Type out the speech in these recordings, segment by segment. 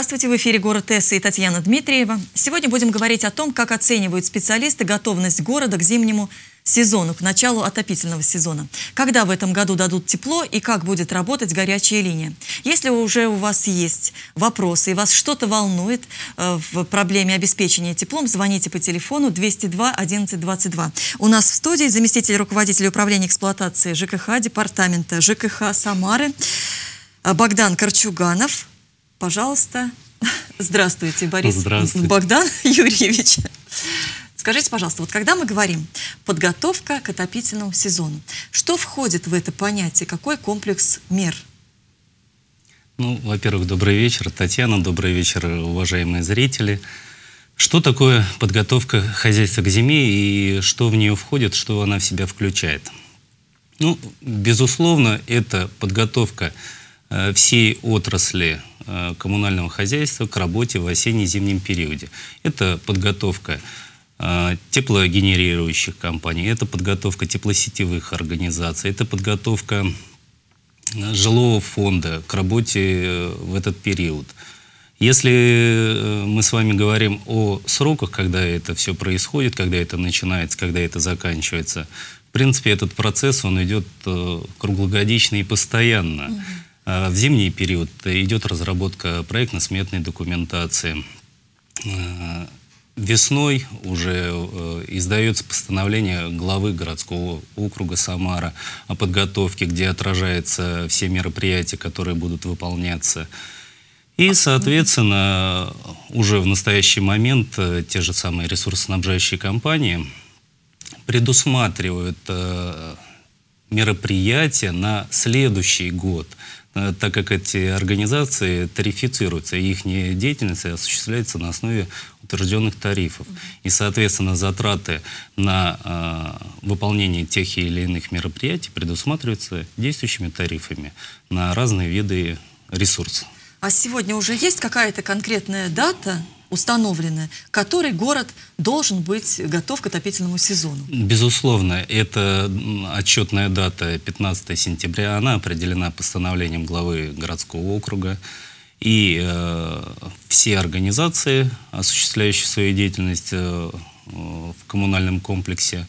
Здравствуйте, в эфире «Город Эсса» и Татьяна Дмитриева. Сегодня будем говорить о том, как оценивают специалисты готовность города к зимнему сезону, к началу отопительного сезона. Когда в этом году дадут тепло и как будет работать горячая линия. Если уже у вас есть вопросы и вас что-то волнует э, в проблеме обеспечения теплом, звоните по телефону 202 1122. У нас в студии заместитель руководителя управления эксплуатации ЖКХ Департамента ЖКХ Самары э, Богдан Корчуганов. Пожалуйста. Здравствуйте, Борис Здравствуйте. Богдан Юрьевич. Скажите, пожалуйста, вот когда мы говорим подготовка к отопительному сезону, что входит в это понятие, какой комплекс мер? Ну, во-первых, добрый вечер, Татьяна, добрый вечер, уважаемые зрители. Что такое подготовка хозяйства к зиме и что в нее входит, что она в себя включает? Ну, безусловно, это подготовка всей отрасли э, коммунального хозяйства к работе в осенне-зимнем периоде. Это подготовка э, теплогенерирующих компаний, это подготовка теплосетевых организаций, это подготовка э, жилого фонда к работе э, в этот период. Если э, мы с вами говорим о сроках, когда это все происходит, когда это начинается, когда это заканчивается, в принципе, этот процесс, он идет э, круглогодично и постоянно. А В зимний период идет разработка проектно-сметной документации. Э, Весной уже э, издается постановление главы городского округа Самара о подготовке, где отражаются все мероприятия, которые будут выполняться. И, соответственно, уже в настоящий момент э, те же самые ресурсоснабжающие компании предусматривают э, мероприятия на следующий год, э, так как эти организации тарифицируются, их деятельность осуществляется на основе утвержденных тарифов. И, соответственно, затраты на э, выполнение тех или иных мероприятий предусматриваются действующими тарифами на разные виды ресурсов. А сегодня уже есть какая-то конкретная дата установленная, к которой город должен быть готов к отопительному сезону? Безусловно, это отчетная дата 15 сентября, она определена постановлением главы городского округа. И э, все организации, осуществляющие свою деятельность э, в коммунальном комплексе,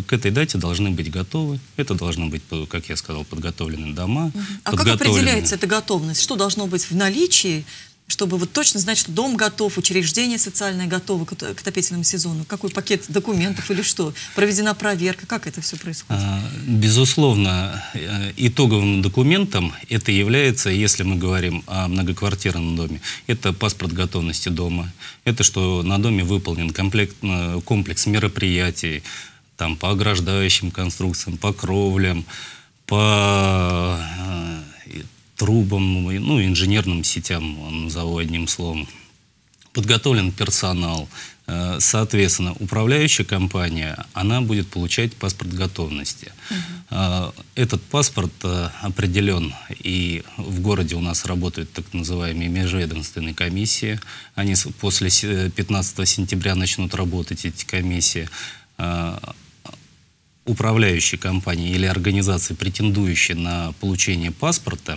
к этой дате должны быть готовы. Это должны быть, как я сказал, подготовлены дома. А как определяется эта готовность? Что должно быть в наличии, чтобы вот точно знать, что дом готов, учреждение социальное готово к к отопительному сезону? Какой пакет документов или что? Проведена проверка? Как это все происходит? А, Безусловно, э, итоговым документом это является, если мы говорим о многоквартирном доме, это паспорт готовности дома. Это что на доме выполнен комплект, э, комплекс мероприятий там, по ограждающим конструкциям, по кровлям, по э, трубам, и, ну, инженерным сетям, назову одним словом подготовлен персонал. Э, Соответственно, управляющая компания, она будет получать паспорт готовности. Э, Этот паспорт э, определен, и в городе у нас работают так называемые межведомственные комиссии. Они после се- 15 сентября начнут работать, эти комиссии. Управляющие компании или организации, претендующие на получение паспорта,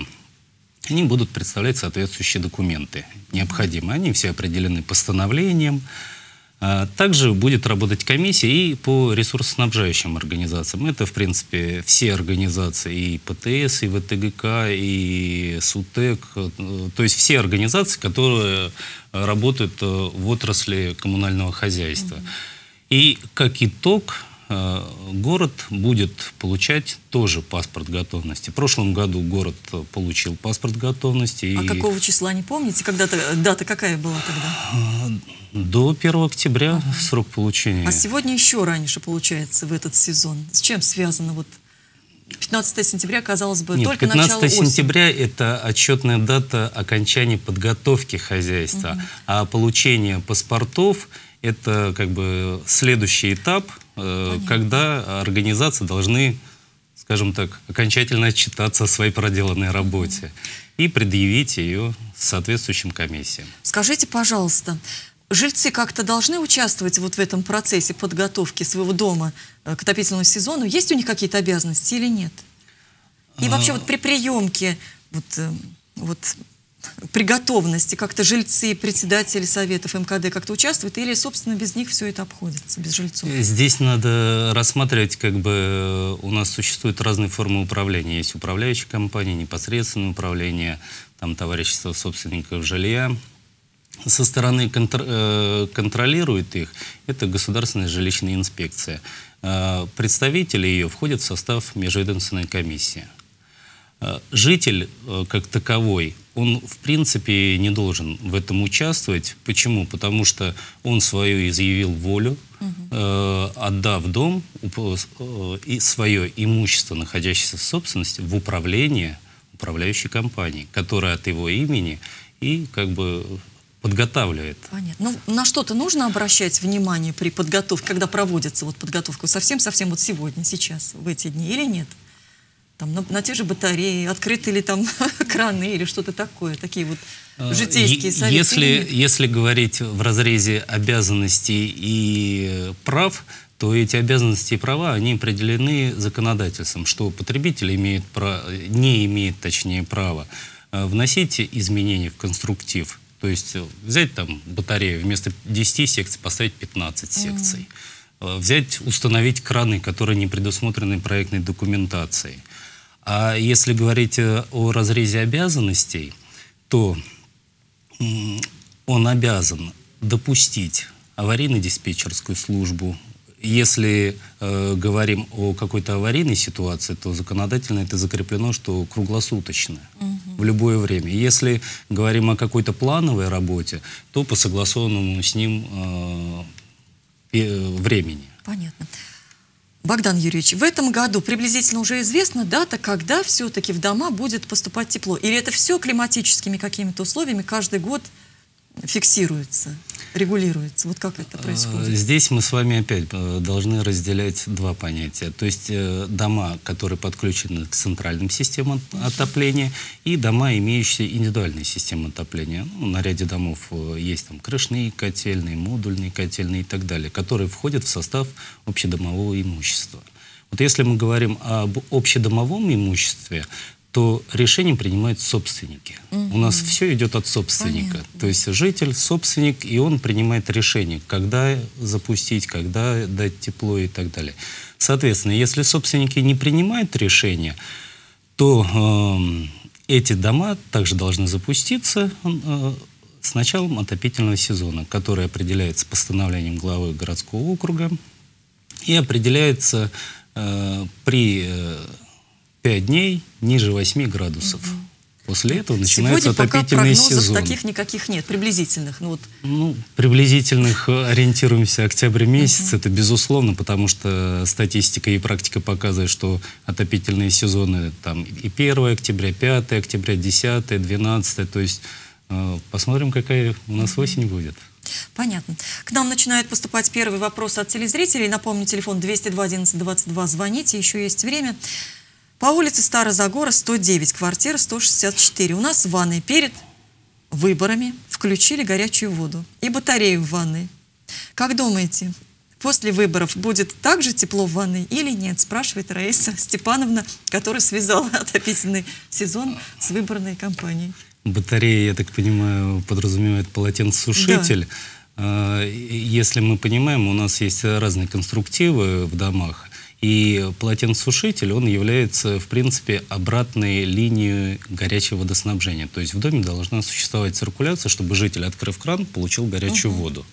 они будут представлять соответствующие документы необходимые. Они все определены постановлением. А, Также будет работать комиссия и по ресурсоснабжающим организациям. Это, в принципе, все организации, и ПТС, и ВТГК, и СУТЭК, то есть все организации, которые э, работают э, в отрасли коммунального хозяйства. И как итог, город будет получать тоже паспорт готовности. В прошлом году город э, получил паспорт готовности. А и какого числа не помните? Когда-то дата какая была тогда? э, До 1 октября срок получения. А сегодня еще раньше, получается, в этот сезон. С чем связано вот 15 сентября, казалось бы, Нет, только 15 начало осени. сентября это отчетная дата окончания подготовки хозяйства, а получение паспортов это как бы следующий этап, э, когда организации должны, скажем так, окончательно отчитаться о своей проделанной работе и предъявить ее соответствующим комиссиям. Скажите, пожалуйста, жильцы как-то должны участвовать вот в этом процессе подготовки своего дома э, к отопительному сезону? Есть у них какие-то обязанности или нет? И вообще вот при приемке вот, э, вот при готовности как-то жильцы, председатели советов МКД как-то участвуют, или, собственно, без них все это обходится, без жильцов? Здесь надо рассматривать, как бы у нас существуют разные формы управления. Есть управляющая компания, непосредственное управление, там товарищество собственников жилья. Со стороны контр э, контролирует их, это государственная жилищная инспекция. Э, представители ее входят в состав межведомственной комиссии. Э, житель э, как таковой, он в принципе не должен в этом участвовать. Почему? Потому что он свою изъявил волю, угу. отдав дом и свое имущество, находящееся в собственности, в управление управляющей компании, которая от его имени и как бы подготавливает. Понятно. Ну, на что-то нужно обращать внимание при подготовке, когда проводится вот подготовка совсем-совсем вот сегодня, сейчас, в эти дни или нет? Там, на, на те же батареи, открыты ли там краны или что-то такое, такие вот а, житейские советы? Если, если говорить в разрезе обязанностей и прав, то эти обязанности и права, они определены законодательством, что потребитель имеет право, не имеет, точнее, права а, вносить изменения в конструктив. То есть взять там батарею, вместо 10 секций поставить 15 секций. Mm. Взять, установить краны, которые не предусмотрены проектной документацией. А если говорить э, о разрезе обязанностей, то он обязан допустить аварийно-диспетчерскую службу. Если э, говорим о какой-то аварийной ситуации, то законодательно это закреплено, что круглосуточно, угу. в любое время. Если говорим о какой-то плановой работе, то по согласованному с ним э, времени. Понятно. Богдан Юрьевич, в этом году приблизительно уже известна дата, когда все-таки в дома будет поступать тепло? Или это все климатическими какими-то условиями каждый год фиксируется? регулируется? Вот как это происходит? Э, здесь мы с вами опять э, должны разделять два понятия. То есть э, дома, которые подключены к центральным системам отопления, и дома, имеющие индивидуальные системы отопления. Ну, на ряде домов есть там крышные котельные, модульные котельные и так далее, которые входят в состав общедомового имущества. Вот если мы говорим об общедомовом имуществе, то решение принимают собственники. Угу. У нас все идет от собственника. Понятно. То есть житель, собственник, и он принимает решение, когда запустить, когда дать тепло и так далее. Соответственно, если собственники не принимают решения, то э, эти дома также должны запуститься э, с началом отопительного сезона, который определяется постановлением главы городского округа и определяется э, при... Э, 5 дней ниже 8 градусов. Угу. После этого начинается Сегодня отопительный пока сезон. таких никаких нет, приблизительных. Ну, вот. ну, приблизительных ориентируемся октябрь месяц, угу. это безусловно, потому что статистика и практика показывает, что отопительные сезоны там и 1 октября, 5 октября, 10, 12, то есть э, посмотрим, какая у нас осень будет. Понятно. К нам начинают поступать первые вопросы от телезрителей. Напомню, телефон 202 11 22, звоните, еще есть время. По улице Старозагора, 109, квартира 164. У нас в ванной перед выборами включили горячую воду и батарею в ванной. Как думаете, после выборов будет также тепло в ванной или нет? Спрашивает Раиса Степановна, которая связала отопительный сезон с выборной кампанией. Батарея, я так понимаю, подразумевает полотенцесушитель. Да. А, если мы понимаем, у нас есть разные конструктивы в домах. И полотенцесушитель, он является, в принципе, обратной линией горячего водоснабжения. То есть в доме должна существовать циркуляция, чтобы житель, открыв кран, получил горячую угу. воду.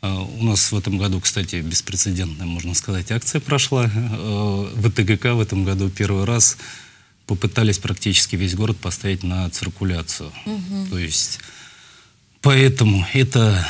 Uh, у нас в этом году, кстати, беспрецедентная, можно сказать, акция прошла. Uh, в ТГК в этом году первый раз попытались практически весь город поставить на циркуляцию. Угу. То есть Поэтому это,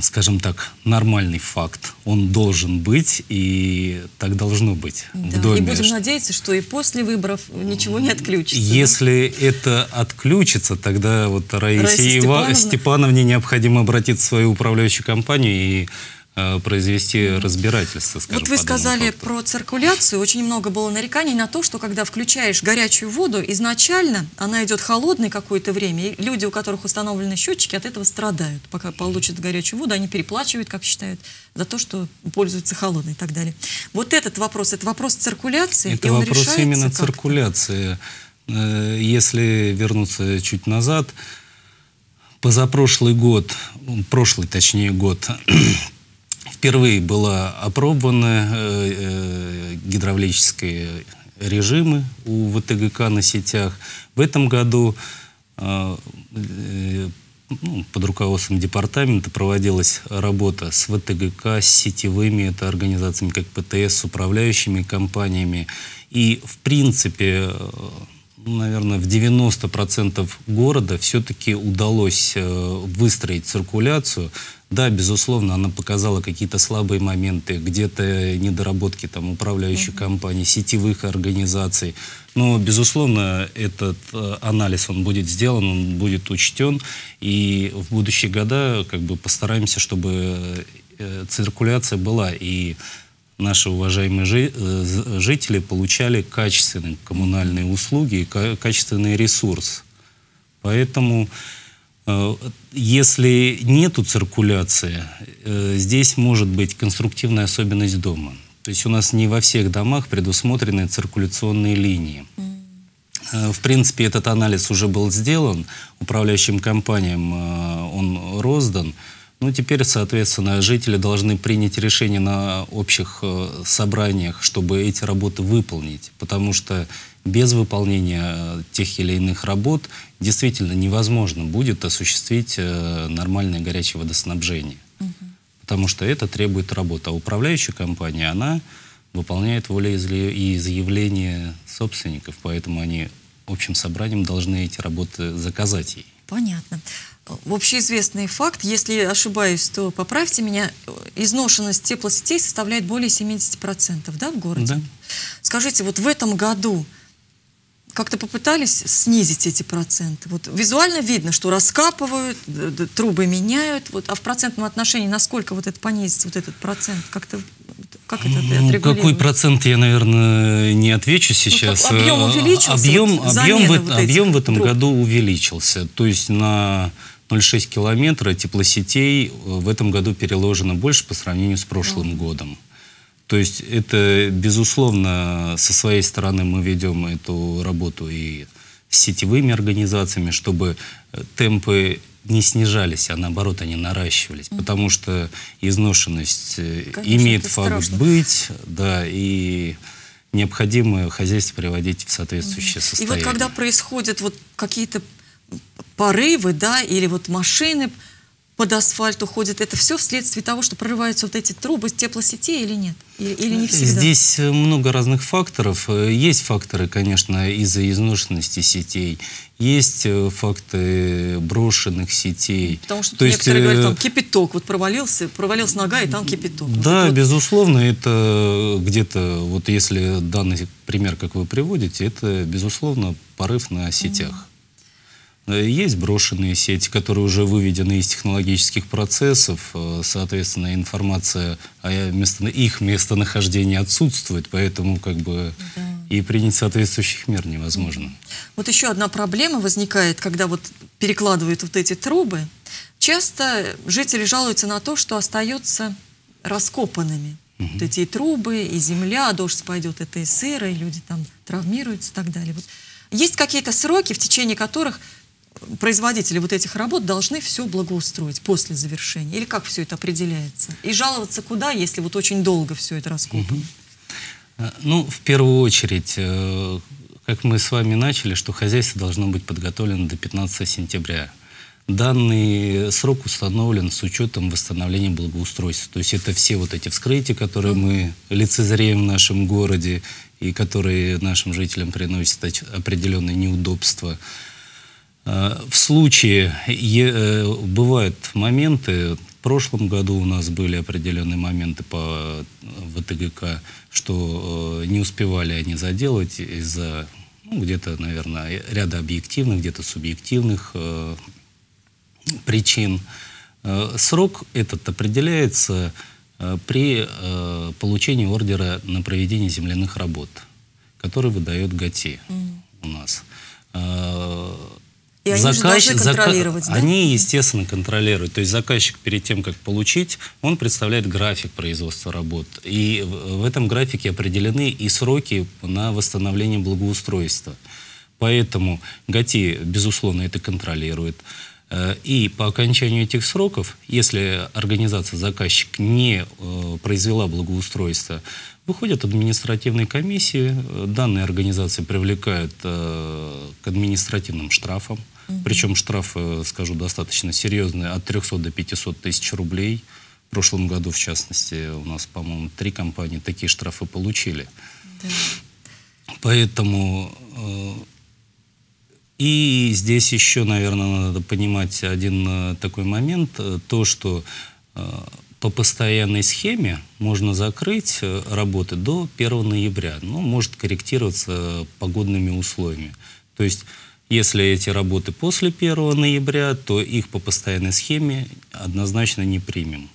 скажем так, нормальный факт. Он должен быть, и так должно быть да, в доме. И будем надеяться, что и после выборов ничего не отключится. Если да? это отключится, тогда вот Раисе Степановна... Степановне необходимо обратиться в свою управляющую компанию и произвести разбирательство, скажем, Вот вы сказали факту. про циркуляцию. Очень много было нареканий на то, что когда включаешь горячую воду, изначально она идет холодной какое-то время, и люди, у которых установлены счетчики, от этого страдают. Пока получат горячую воду, они переплачивают, как считают, за то, что пользуются холодной и так далее. Вот этот вопрос, это вопрос циркуляции, Это вопрос именно циркуляции. Э, если вернуться чуть назад, позапрошлый год, прошлый точнее год, впервые была опробованы э, э, гидравлические режимы у ВТГК на сетях. В этом году э, э, ну, под руководством департамента проводилась работа с ВТГК, с сетевыми это организациями, как ПТС, с управляющими компаниями. И, в принципе, ну, наверное, в 90% города все-таки удалось выстроить циркуляцию. Да, безусловно, она показала какие-то слабые моменты, где-то недоработки там, управляющих mm-hmm. компаний, сетевых организаций. Но, безусловно, этот э, анализ, он будет сделан, он будет учтен. И в будущие года как бы постараемся, чтобы э, циркуляция была. И наши уважаемые жи э, жители получали качественные коммунальные услуги и качественный ресурс. Поэтому, если нету циркуляции, э, здесь может быть конструктивная особенность дома. То есть у нас не во всех домах предусмотрены циркуляционные линии. В принципе, этот анализ уже был сделан, управляющим компаниям он роздан. Ну, теперь, соответственно, жители должны принять решение на общих э, собраниях, чтобы эти работы выполнить, потому что без выполнения э, тех или иных работ действительно невозможно будет осуществить э, нормальное горячее водоснабжение. Угу. Потому что это требует работы. А управляющая компания, она выполняет волеизъявления собственников, поэтому они общим собранием должны эти работы заказать ей. Понятно общеизвестный факт, если ошибаюсь, то поправьте меня, изношенность теплосетей составляет более 70%, да, в городе? Да. Скажите, вот в этом году как-то попытались снизить эти проценты? Вот визуально видно, что раскапывают, трубы меняют, вот, а в процентном отношении насколько вот это понизится, вот этот процент? Как-то как это ну, Какой процент, я, наверное, не отвечу сейчас. Ну, объем увеличился? Объем, вот, объем, в, вот объем в этом труб. году увеличился. То есть на 0,6 километра теплосетей в этом году переложено больше по сравнению с прошлым годом. То есть это, безусловно, со своей стороны мы ведем эту работу и с сетевыми организациями, чтобы э, темпы не снижались, а наоборот они наращивались, mm. потому что изношенность э, Конечно, имеет факт страшно. быть, да, и необходимо хозяйство приводить в соответствующее mm. состояние. И вот когда происходят вот какие-то порывы, да, или вот машины под асфальт уходят, это все вследствие того, что прорываются вот эти трубы теплосетей или нет? Или, или не всегда? Здесь э, много разных факторов. Э, есть факторы, конечно, из-за изношенности сетей. Есть э, факты брошенных сетей. Потому что То некоторые есть, говорят, там кипяток, вот провалился, провалилась нога, и там кипяток. Да, вот, безусловно, это где-то, вот если данный пример, как вы приводите, это, безусловно, порыв на сетях. Э, есть брошенные сети, которые уже выведены из технологических процессов. Э, соответственно, информация о место, их местонахождении отсутствует, поэтому как бы да. и принять соответствующих мер невозможно. Вот еще одна проблема возникает, когда вот перекладывают вот эти трубы. Часто жители жалуются на то, что остаются раскопанными. Угу. Вот эти трубы, и земля, дождь пойдет, это и сыро, и люди там травмируются и так далее. Вот. Есть какие-то сроки, в течение которых производители вот этих работ должны все благоустроить после завершения? Или как все это определяется? И жаловаться куда, если вот очень долго все это раскопано? Угу. Ну, в первую очередь, э, как мы с вами начали, что хозяйство должно быть подготовлено до 15 сентября. Данный срок установлен с учетом восстановления благоустройства. То есть это все вот эти вскрытия, которые мы лицезреем в нашем городе и которые нашим жителям приносят определенные неудобства. Э, в случае, э, бывают моменты, в прошлом году у нас были определенные моменты по ВТГК, что э, не успевали они заделать из-за ну, где-то, наверное, ряда объективных, где-то субъективных причин. Срок этот определяется при получении ордера на проведение земляных работ, который выдает ГАТИ mm. И они Заказ... же контролировать, зака... да? Они, естественно, контролируют. То есть заказчик перед тем, как получить, он представляет график производства работ. И в этом графике определены и сроки на восстановление благоустройства. Поэтому ГАТИ, безусловно, это контролирует. Э, и по окончанию этих сроков, если организация-заказчик не э, произвела благоустройство, выходят административные комиссии, данные организации привлекают к административным штрафам, угу. причем штраф, скажу, достаточно серьезный, от 300 до 500 тысяч рублей. В прошлом году, в частности, у нас, по-моему, три компании такие штрафы получили. Да. Поэтому и здесь еще, наверное, надо понимать один э, такой момент, э, то, что э, по постоянной схеме можно закрыть работы до 1 ноября. Ну, может корректироваться погодными условиями. То есть, если эти работы после 1 ноября, то их по постоянной схеме однозначно не примем.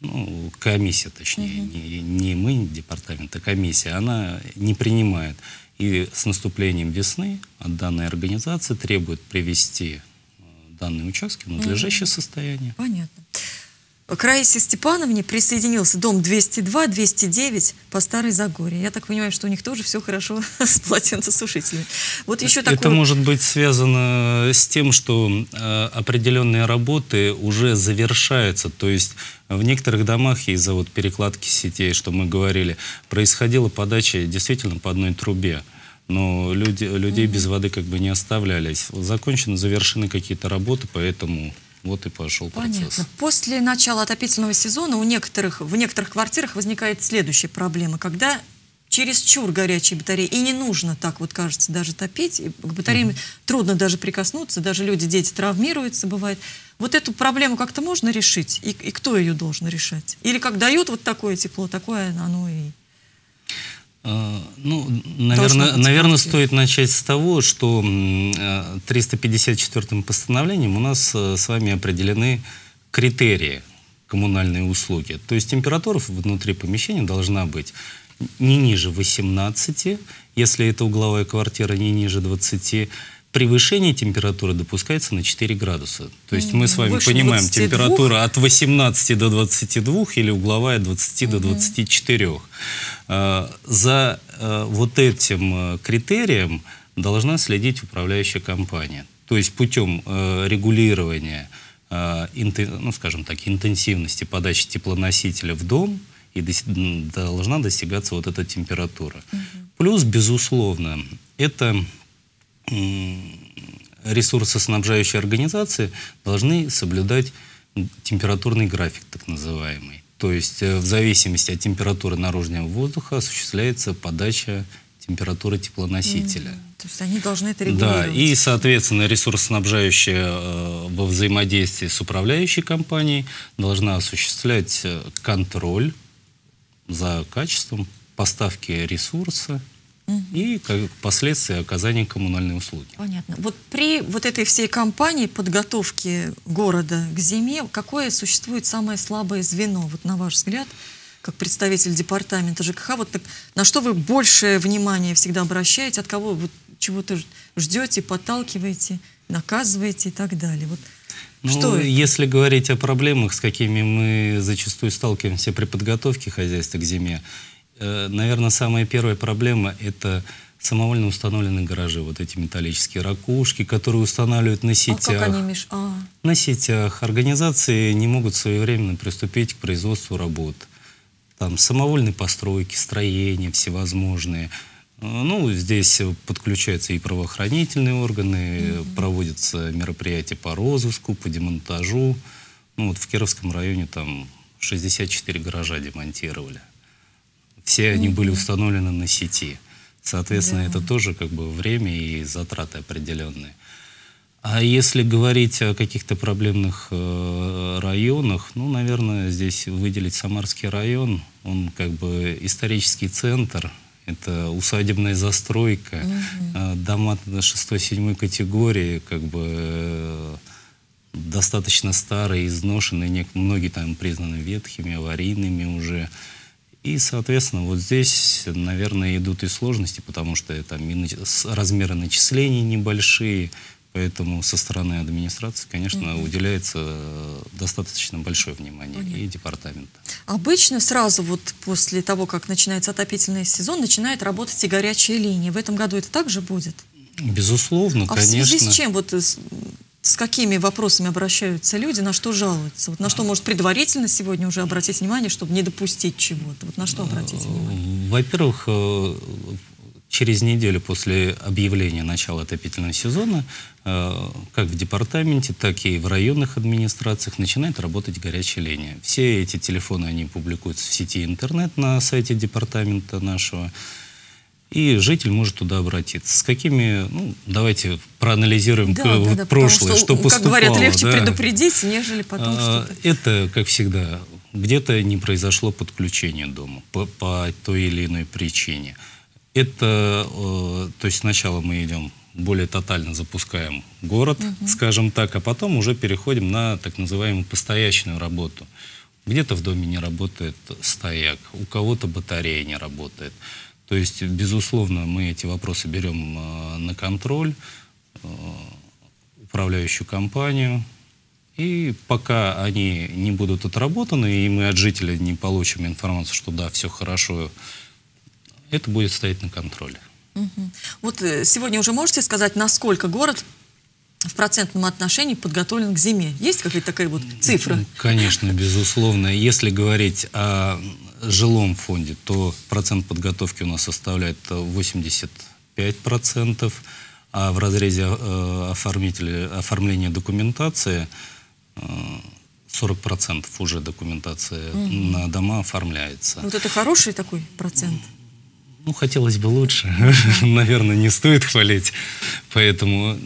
Ну, комиссия, точнее, угу. не, не мы, департамент, а комиссия, она не принимает. И с наступлением весны от данной организации требует привести э, данные участки в надлежащее mm. состояние. Понятно. К Раисе Степановне присоединился дом 202, 209 по Старой Загоре. Я так понимаю, что у них тоже все хорошо с полотенцесушителями. Вот еще Это такое... может быть связано с тем, что э, определенные работы уже завершаются. То есть в некоторых домах из-за вот перекладки сетей, что мы говорили, происходила подача действительно по одной трубе но люди, людей без воды как бы не оставлялись. Закончены, завершены какие-то работы, поэтому вот и пошел Понятно. процесс. После начала отопительного сезона у некоторых, в некоторых квартирах возникает следующая проблема, когда чересчур горячие батареи, и не нужно так вот, кажется, даже топить, и к батареям -hmm. трудно даже прикоснуться, даже люди, дети травмируются, бывает. Вот эту проблему как-то можно решить, и, и кто ее должен решать? Или как дают вот такое тепло, такое оно и... А, ну, наверное, наверное, стоит начать с того, что 354-м постановлением у нас э, с вами определены критерии коммунальной услуги. То есть температура внутри помещения должна быть не ниже 18, если это угловая квартира, не ниже 20, превышение температуры допускается на 4 градуса. То есть мы с вами Выше понимаем, 22? температура от 18 до 22 или угловая от 20 угу. до 24. А, за а, вот этим а, критерием должна следить управляющая компания. То есть путем регулирования, ну, скажем так, интенсивности подачи теплоносителя в дом и должна достигаться вот эта температура. Угу. Плюс, безусловно, это ресурсоснабжающие организации должны соблюдать температурный график, так называемый. То есть э, в зависимости от температуры наружного воздуха осуществляется подача температуры теплоносителя. Mm, то есть они должны это регулировать. Да, и, соответственно, ресурсоснабжающая э, во взаимодействии с управляющей компанией должна осуществлять э, контроль за качеством поставки ресурса и как последствия оказания коммунальной услуги. Понятно. Вот при вот этой всей кампании подготовки города к зиме, какое существует самое слабое звено, вот на ваш взгляд, как представитель департамента ЖКХ, вот так, на что вы больше внимания всегда обращаете, от кого вы чего-то ждете, подталкиваете, наказываете и так далее? Вот ну, что если говорить о проблемах, с какими мы зачастую сталкиваемся при подготовке хозяйства к зиме, наверное, самая первая проблема – это самовольно установленные гаражи, вот эти металлические ракушки, которые устанавливают на сетях. А как они а. На сетях. Организации не могут своевременно приступить к производству работ. Там самовольные постройки, строения всевозможные. Э, ну, здесь подключаются и правоохранительные органы, mm -hmm. проводятся мероприятия по розыску, по демонтажу. Ну, вот в Кировском районе там 64 гаража демонтировали все они были установлены на сети. Соответственно, да. это тоже как бы время и затраты определенные. А если говорить о каких-то проблемных э, районах, ну, наверное, здесь выделить Самарский район, он как бы исторический центр, это усадебная застройка, угу. э, дома 6-7 категории, как бы э, достаточно старые, изношенные, многие там признаны ветхими, аварийными уже. И, соответственно, вот здесь, наверное, идут и сложности, потому что это размеры начислений небольшие, поэтому со стороны администрации, конечно, угу. уделяется э, достаточно большое внимание Понятно. и департамент. Обычно сразу вот после того, как начинается отопительный сезон, начинает работать и горячая линия. В этом году это также будет? Безусловно, а конечно. в связи с чем? Вот с, какими вопросами обращаются люди, на что жалуются? Вот на что, может, предварительно сегодня уже обратить внимание, чтобы не допустить чего-то? Вот на что обратить внимание? Во-первых, э, через неделю после объявления начала отопительного сезона, э, как в департаменте, так и в районных администрациях начинает работать горячая линия. Все эти телефоны, они публикуются в сети интернет на сайте департамента нашего. И житель может туда обратиться. С какими, ну, давайте проанализируем да, да, да, прошлое, что, что как поступало. говорят, легче да. предупредить, нежели потом А, что-то. Это, как всегда, где-то не произошло подключение дома по, по той или иной причине. Это, э, то есть сначала мы идем более тотально запускаем город, скажем так, а потом уже переходим на так называемую постоячную работу. Где-то в доме не работает стояк, у кого-то батарея не работает. То есть, безусловно, мы эти вопросы берем э, на контроль, э, управляющую компанию, и пока они не будут отработаны, и мы от жителя не получим информацию, что да, все хорошо, это будет стоять на контроле. Мгм. Вот э, сегодня уже можете сказать, насколько город в процентном отношении подготовлен к зиме? Есть какая-то такая вот цифра? Конечно, безусловно. Если говорить о жилом фонде, то процент подготовки у нас составляет э, 85%, а в разрезе э, оформителя, оформления документации э, 40% уже документация на дома оформляется. Вот это хороший такой процент. Ну, хотелось бы лучше. Наверное, не стоит хвалить. Поэтому, э,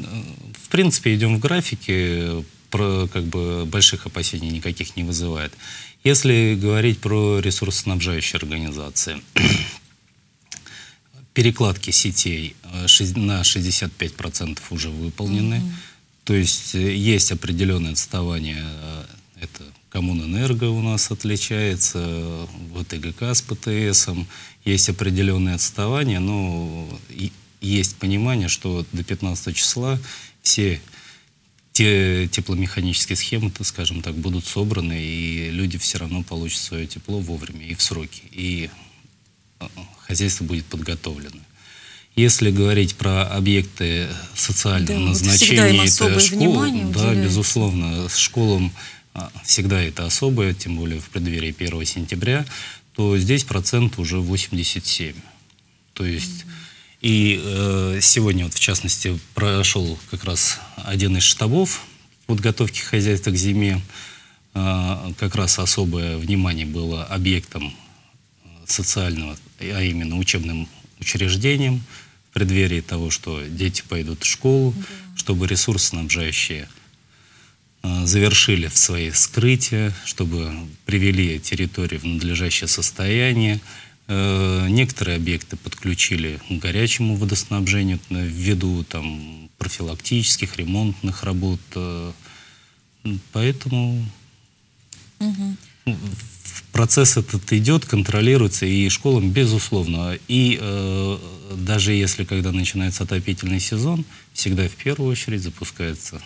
в принципе, идем в графике. Про как бы больших опасений никаких не вызывает. Если говорить про ресурсоснабжающие организации, перекладки сетей э, на 65% уже выполнены. То есть э, есть определенное отставание. э, Это Коммунэнерго у нас отличается, ВТГК с ПТСом. Есть определенные отставания, но есть понимание, что до 15 числа все те тепломеханические схемы, так скажем так, будут собраны, и люди все равно получат свое тепло вовремя и в сроки. И э, хозяйство будет подготовлено. Если говорить про объекты социального Да, вот назначения, им это школы, да, уделяется. безусловно, школам а, всегда это особое, тем более в преддверии 1 сентября, то здесь процент уже 87. То есть и э, сегодня, вот, в частности, прошел как раз один из штабов подготовки хозяйства к зиме. Э, как раз особое внимание было объектом э, социального, а именно учебным учреждением в преддверии того, что дети пойдут в школу, чтобы ресурсоснабжающие э, завершили в свои скрытия, чтобы привели территорию в надлежащее состояние. Э, Некоторые объекты подключили к горячему водоснабжению э, ввиду там, профилактических, ремонтных работ. э, Поэтому Мгм. процесс этот идет, контролируется, и школам, безусловно. И э, даже если, когда начинается отопительный сезон, всегда в первую очередь запускаются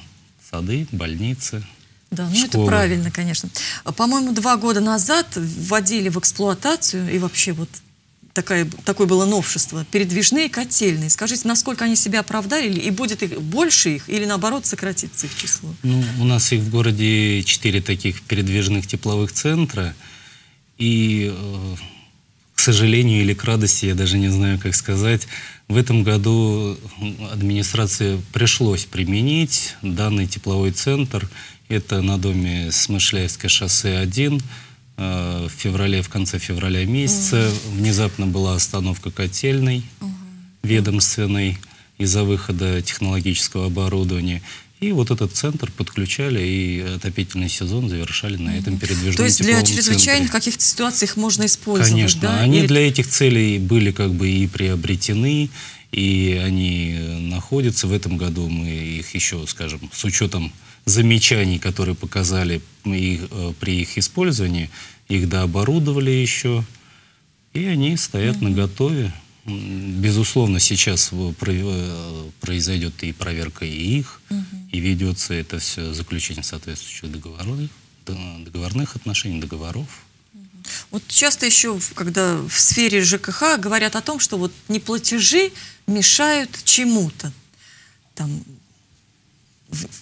сады, больницы. Да, ну это школы. правильно, конечно. По-моему, два года назад вводили в эксплуатацию, и вообще вот такая, такое было новшество, передвижные котельные. Скажите, насколько они себя оправдали, и будет их больше их, или наоборот сократится их число? Ну, у нас их в городе четыре таких передвижных тепловых центра. И, э, к сожалению или к радости, я даже не знаю, как сказать, в этом году администрации пришлось применить данный тепловой центр. Это на доме Смышляевское шоссе 1. Э, В феврале, в конце февраля месяца внезапно была остановка котельной ведомственной из-за выхода технологического оборудования. И вот этот центр подключали, и отопительный сезон завершали на этом передвижном То есть для чрезвычайных каких-то ситуаций их можно использовать, Конечно, да? они Или- для этих целей были как бы и приобретены, и они э, находятся. В этом году мы их еще, скажем, с учетом замечаний, которые показали мы, э, при их использовании, их дооборудовали еще, и они стоят на готове. Безусловно, сейчас э, произойдет и проверка и их, и ведется это все заключение соответствующих договоров, договорных отношений, договоров. Вот часто еще, когда в сфере ЖКХ говорят о том, что вот неплатежи мешают чему-то. там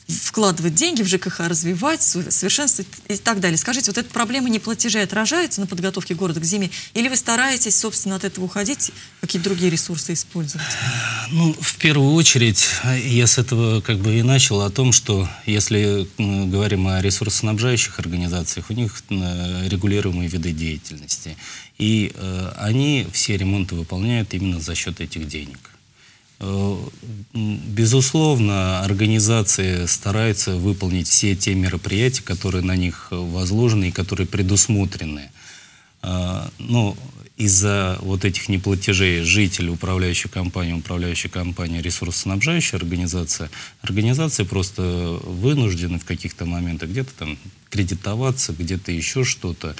вкладывать деньги в ЖКХ, развивать, совершенствовать и так далее. Скажите, вот эта проблема неплатежей отражается на подготовке города к зиме? Или вы стараетесь, собственно, от этого уходить, какие-то другие ресурсы использовать? Ну, в первую очередь, я с этого как бы и начал, о том, что если говорим о ресурсоснабжающих организациях, у них регулируемые виды деятельности. И э, они все ремонты выполняют именно за счет этих денег. Э, безусловно, организации стараются выполнить все те мероприятия, которые на них возложены и которые предусмотрены. Э, но из-за вот этих неплатежей жители, управляющей компании, управляющей компании, ресурсоснабжающая организация, организации просто вынуждены в каких-то моментах где-то там кредитоваться, где-то еще что-то.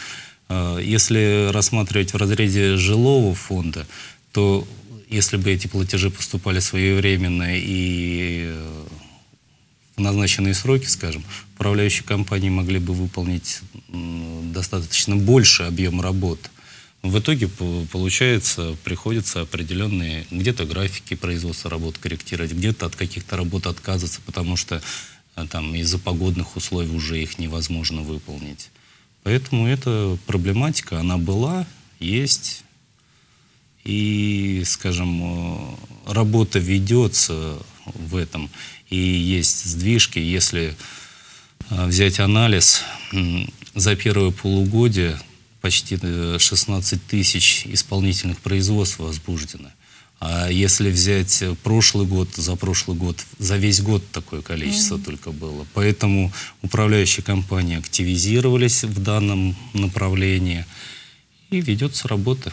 Э, если рассматривать в разрезе жилого фонда, то если бы эти платежи поступали своевременно и э, в назначенные сроки, скажем, управляющие компании могли бы выполнить достаточно больше объем работ. В итоге, получается, приходится определенные где-то графики производства работ корректировать, где-то от каких-то работ отказываться, потому что э, там из-за погодных условий уже их невозможно выполнить. Поэтому эта проблематика, она была, есть, и, скажем, э, работа ведется в этом, и есть сдвижки. Если э, взять анализ, за первое полугодие почти 16 э, тысяч исполнительных производств возбуждено. А если взять прошлый год, за прошлый год, за весь год такое количество mm-hmm. только было. Поэтому управляющие компании активизировались в данном направлении и ведется работа.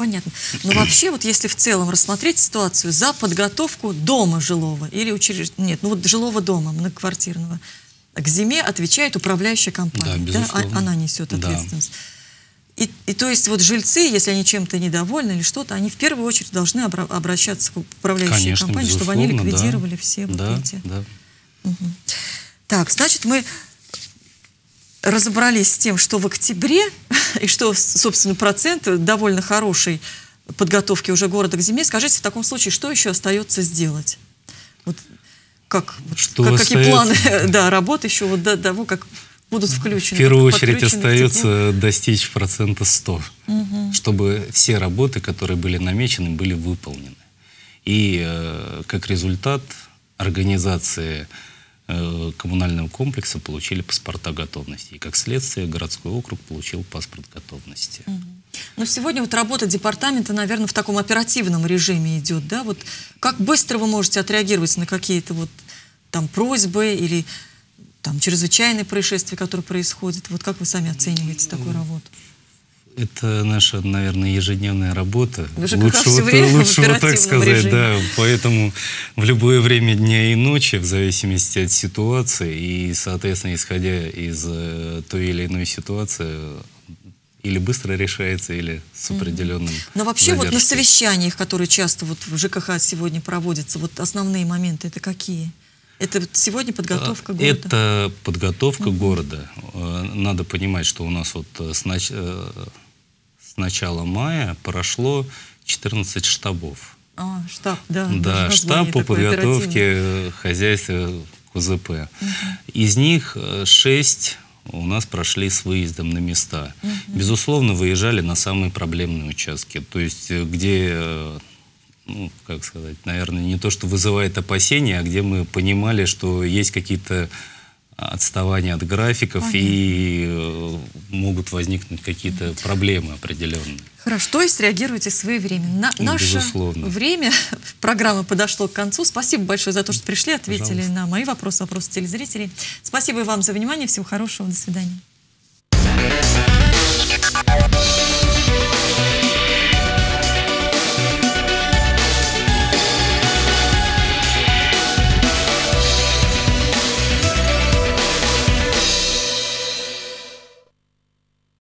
Понятно. Но вообще, вот если в целом рассмотреть ситуацию за подготовку дома жилого или учреждения, нет, ну вот жилого дома, многоквартирного, к зиме отвечает управляющая компания. Да, да? А, она несет ответственность. Да. И, и то есть вот жильцы, если они чем-то недовольны или что-то, они в первую очередь должны обра обращаться к управляющей Конечно, компании, чтобы они ликвидировали да. все вот да, эти. Да. Угу. Так, значит, мы разобрались с тем, что в октябре, и что, собственно, процент довольно хороший подготовки уже города к зиме. Скажите, в таком случае, что еще остается сделать? Вот как, что как остается? какие планы да, работы еще вот до того, как будут включены? В первую очередь остается достичь процента 100, угу. чтобы все работы, которые были намечены, были выполнены. И э, как результат организации коммунального комплекса получили паспорта готовности. И как следствие городской округ получил паспорт готовности. Но сегодня вот работа департамента, наверное, в таком оперативном режиме идет, да? Вот как быстро вы можете отреагировать на какие-то вот там просьбы или там чрезвычайные происшествия, которые происходят? Вот как вы сами оцениваете такую работу? Это наша, наверное, ежедневная работа. Лучше, вот, время лучше вот так сказать, режиме. да. Поэтому в любое время дня и ночи, в зависимости от ситуации, и, соответственно, исходя из э, той или иной ситуации, или быстро решается, или с определенным Но вообще задержкой. вот на совещаниях, которые часто вот в ЖКХ сегодня проводятся, вот основные моменты это какие? Это сегодня подготовка города? Это подготовка mm города. Э, надо понимать, что у нас вот э, с, нач... Э, начала мая прошло 14 штабов. А, штаб, да. Да, штаб по подготовке хозяйства КУЗП. Угу. Из них 6 у нас прошли с выездом на места. Угу. Безусловно, выезжали на самые проблемные участки, то есть где ну, как сказать, наверное, не то, что вызывает опасения, а где мы понимали, что есть какие-то отставание от графиков Понятно. и э, могут возникнуть какие-то проблемы определенные. Хорошо, то есть реагируйте своевременно. На, ну, наше безусловно. время программы подошло к концу. Спасибо большое за то, что пришли, ответили Пожалуйста. на мои вопросы, вопросы телезрителей. Спасибо и вам за внимание. Всего хорошего. До свидания.